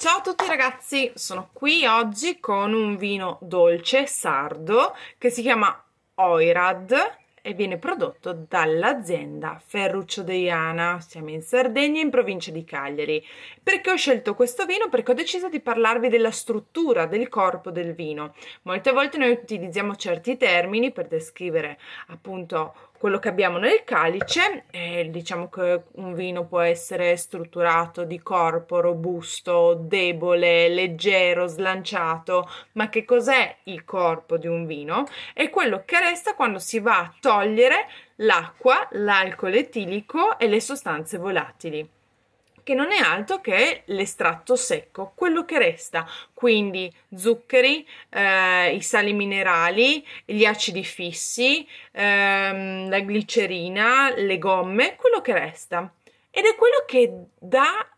Ciao a tutti ragazzi, sono qui oggi con un vino dolce sardo che si chiama Oirad e viene prodotto dall'azienda Ferruccio Deiana, siamo in Sardegna in provincia di Cagliari. Perché ho scelto questo vino? Perché ho deciso di parlarvi della struttura del corpo del vino. Molte volte noi utilizziamo certi termini per descrivere appunto quello che abbiamo nel calice, eh, diciamo che un vino può essere strutturato di corpo robusto, debole, leggero, slanciato, ma che cos'è il corpo di un vino? È quello che resta quando si va a togliere l'acqua, l'alcol etilico e le sostanze volatili che non è altro che l'estratto secco, quello che resta, quindi zuccheri, eh, i sali minerali, gli acidi fissi, ehm, la glicerina, le gomme, quello che resta. Ed è quello che dà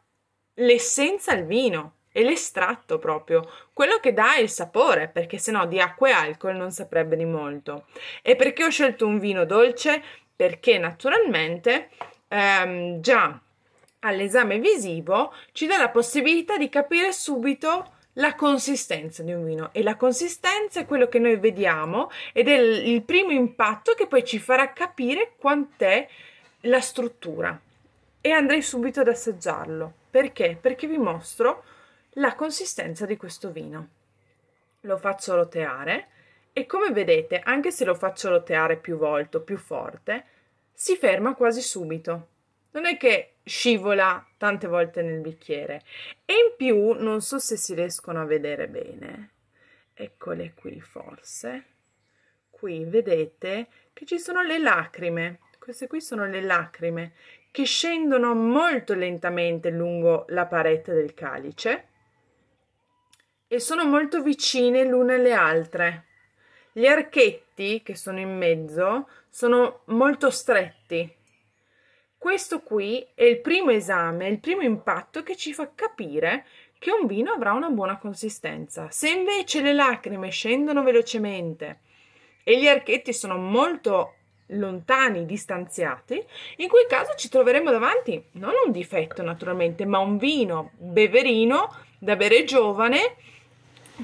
l'essenza al vino, è l'estratto proprio, quello che dà il sapore, perché se no di acqua e alcol non saprebbe di molto. E perché ho scelto un vino dolce? Perché naturalmente ehm, già all'esame visivo ci dà la possibilità di capire subito la consistenza di un vino. E la consistenza è quello che noi vediamo ed è il primo impatto che poi ci farà capire quant'è la struttura. E andrei subito ad assaggiarlo. Perché? Perché vi mostro la consistenza di questo vino. Lo faccio roteare e come vedete anche se lo faccio roteare più volte più forte si ferma quasi subito. Non è che scivola tante volte nel bicchiere. E in più non so se si riescono a vedere bene. Eccole qui forse. Qui vedete che ci sono le lacrime. Queste qui sono le lacrime che scendono molto lentamente lungo la parete del calice e sono molto vicine l'una alle altre. Gli archetti che sono in mezzo sono molto stretti questo qui è il primo esame, il primo impatto che ci fa capire che un vino avrà una buona consistenza. Se invece le lacrime scendono velocemente e gli archetti sono molto lontani, distanziati, in quel caso ci troveremo davanti non un difetto naturalmente, ma un vino beverino da bere giovane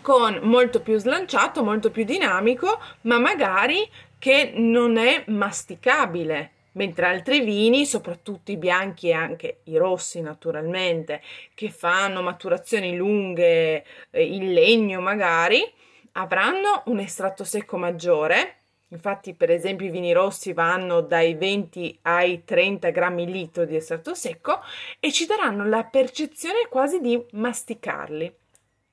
con molto più slanciato, molto più dinamico, ma magari che non è masticabile mentre altri vini, soprattutto i bianchi e anche i rossi naturalmente, che fanno maturazioni lunghe eh, in legno magari, avranno un estratto secco maggiore. Infatti, per esempio, i vini rossi vanno dai 20 ai 30 grammi litro di estratto secco e ci daranno la percezione quasi di masticarli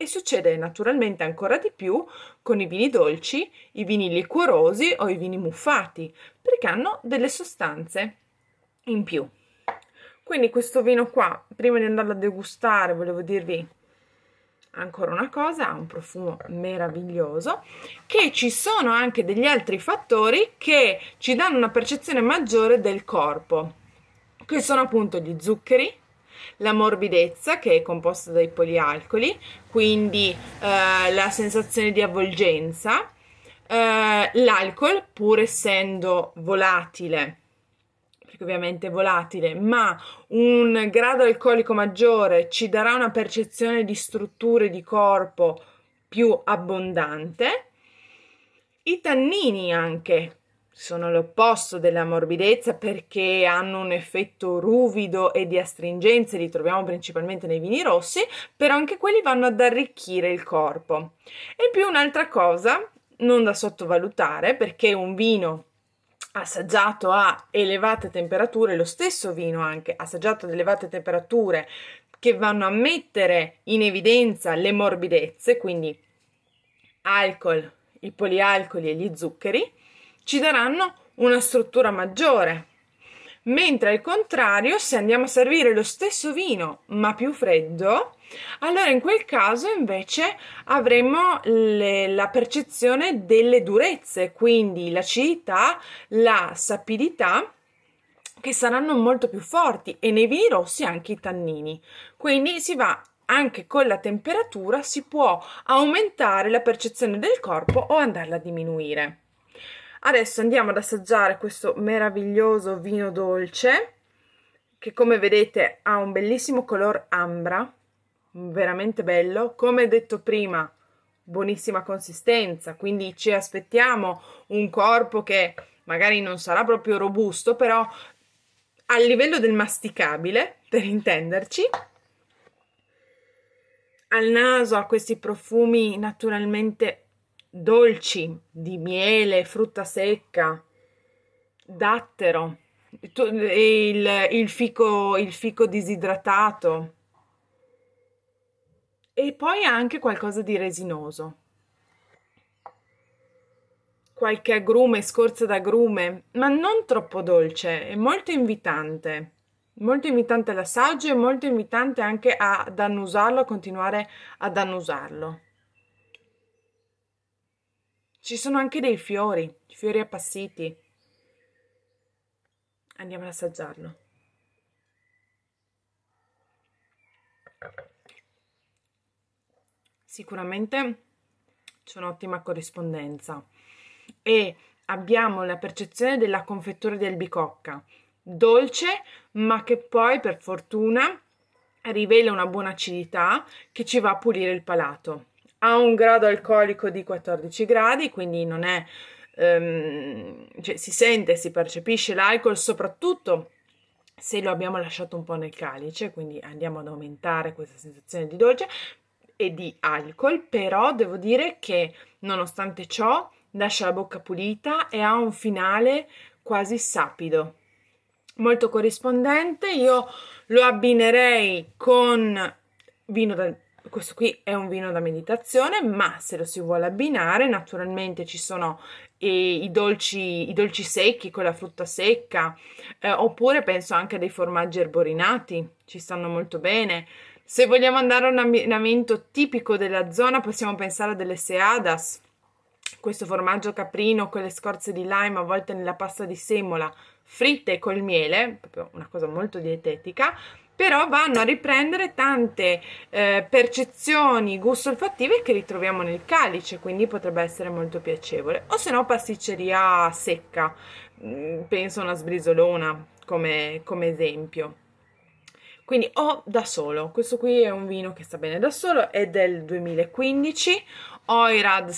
e succede naturalmente ancora di più con i vini dolci, i vini liquorosi o i vini muffati, perché hanno delle sostanze in più. Quindi questo vino qua, prima di andarlo a degustare, volevo dirvi ancora una cosa, ha un profumo meraviglioso, che ci sono anche degli altri fattori che ci danno una percezione maggiore del corpo, che sono appunto gli zuccheri, la morbidezza che è composta dai polialcoli, quindi eh, la sensazione di avvolgenza, eh, l'alcol pur essendo volatile perché ovviamente è volatile, ma un grado alcolico maggiore ci darà una percezione di strutture di corpo più abbondante. I tannini anche sono l'opposto della morbidezza perché hanno un effetto ruvido e di astringenza, li troviamo principalmente nei vini rossi, però anche quelli vanno ad arricchire il corpo. E più un'altra cosa, non da sottovalutare, perché un vino assaggiato a elevate temperature, lo stesso vino anche assaggiato ad elevate temperature che vanno a mettere in evidenza le morbidezze, quindi alcol, i polialcoli e gli zuccheri, ci daranno una struttura maggiore. Mentre al contrario, se andiamo a servire lo stesso vino ma più freddo, allora in quel caso invece avremo le, la percezione delle durezze, quindi l'acidità, la sapidità che saranno molto più forti e nei vini rossi anche i tannini. Quindi si va anche con la temperatura si può aumentare la percezione del corpo o andarla a diminuire. Adesso andiamo ad assaggiare questo meraviglioso vino dolce che come vedete ha un bellissimo color ambra veramente bello. Come detto prima, buonissima consistenza, quindi ci aspettiamo un corpo che magari non sarà proprio robusto, però a livello del masticabile, per intenderci. Al naso ha questi profumi naturalmente dolci di miele, frutta secca, dattero, il, il, fico, il fico disidratato e poi anche qualcosa di resinoso. Qualche agrume, scorza d'agrume, ma non troppo dolce, è molto invitante. Molto invitante l'assaggio e molto invitante anche ad annusarlo, a continuare ad annusarlo. Ci sono anche dei fiori, fiori appassiti. Andiamo ad assaggiarlo. Sicuramente c'è un'ottima corrispondenza e abbiamo la percezione della confettura di albicocca, dolce ma che poi per fortuna rivela una buona acidità che ci va a pulire il palato. Ha un grado alcolico di 14 gradi, quindi non è um, cioè si sente, si percepisce l'alcol soprattutto se lo abbiamo lasciato un po' nel calice, quindi andiamo ad aumentare questa sensazione di dolce e di alcol, però devo dire che nonostante ciò lascia la bocca pulita e ha un finale quasi sapido, molto corrispondente. Io lo abbinerei con vino da questo qui è un vino da meditazione, ma se lo si vuole abbinare, naturalmente ci sono i, i, dolci, i dolci secchi con la frutta secca, eh, oppure penso anche a dei formaggi erborinati, ci stanno molto bene. Se vogliamo andare a un abbinamento tipico della zona, possiamo pensare a delle seadas, questo formaggio caprino con le scorze di lime avvolte nella pasta di semola, fritte col miele, proprio una cosa molto dietetica, però vanno a riprendere tante eh, percezioni gusto-olfattive che ritroviamo nel calice, quindi potrebbe essere molto piacevole. O se no pasticceria secca, mm, penso a una sbrisolona come, come esempio. Quindi o da solo, questo qui è un vino che sta bene da solo, è del 2015, Oirad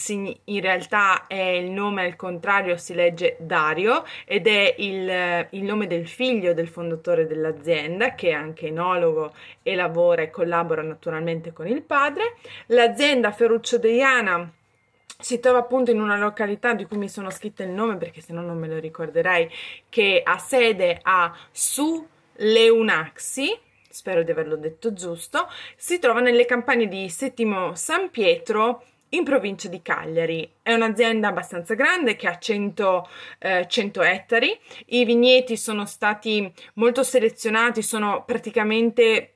in realtà è il nome al contrario, si legge Dario ed è il, il, nome del figlio del fondatore dell'azienda che è anche enologo e lavora e collabora naturalmente con il padre. L'azienda Ferruccio Deiana si trova appunto in una località di cui mi sono scritta il nome perché se no non me lo ricorderei, che ha sede a Su Leunaxi, spero di averlo detto giusto, si trova nelle campagne di Settimo San Pietro in provincia di Cagliari. È un'azienda abbastanza grande che ha 100, eh, 100, ettari. I vigneti sono stati molto selezionati, sono praticamente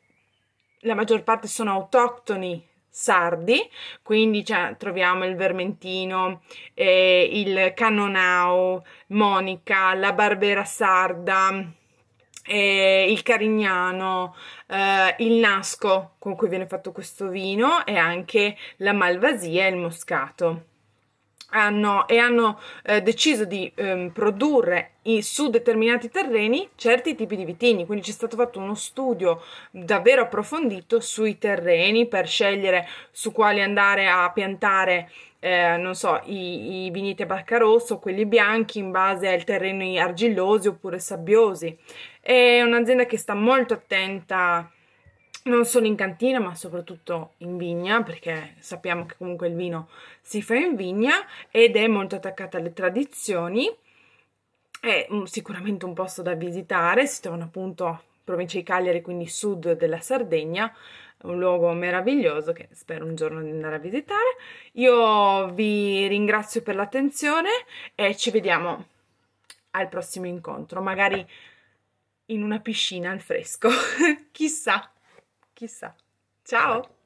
la maggior parte sono autoctoni sardi, quindi cioè, troviamo il vermentino, eh, il cannonau, monica, la barbera sarda, eh, il carignano, eh, il nasco con cui viene fatto questo vino e anche la malvasia e il moscato. Hanno, e hanno eh, deciso di ehm, produrre in, su determinati terreni certi tipi di vitigni, quindi c'è stato fatto uno studio davvero approfondito sui terreni per scegliere su quali andare a piantare eh, non so, i, i vigneti a bacca rosso, quelli bianchi in base ai terreni argillosi oppure sabbiosi. È un'azienda che sta molto attenta non solo in cantina ma soprattutto in vigna perché sappiamo che comunque il vino si fa in vigna ed è molto attaccata alle tradizioni è sicuramente un posto da visitare si trovano appunto provincia di Cagliari quindi sud della Sardegna un luogo meraviglioso che spero un giorno di andare a visitare io vi ringrazio per l'attenzione e ci vediamo al prossimo incontro magari in una piscina al fresco. chissà, chissà. Ciao!